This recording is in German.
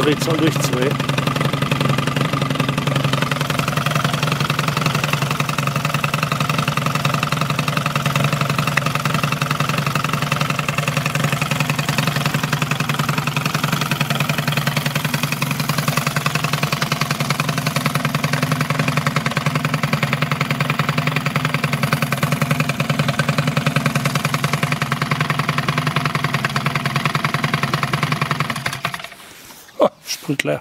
Drehzahl durch zwei. goed.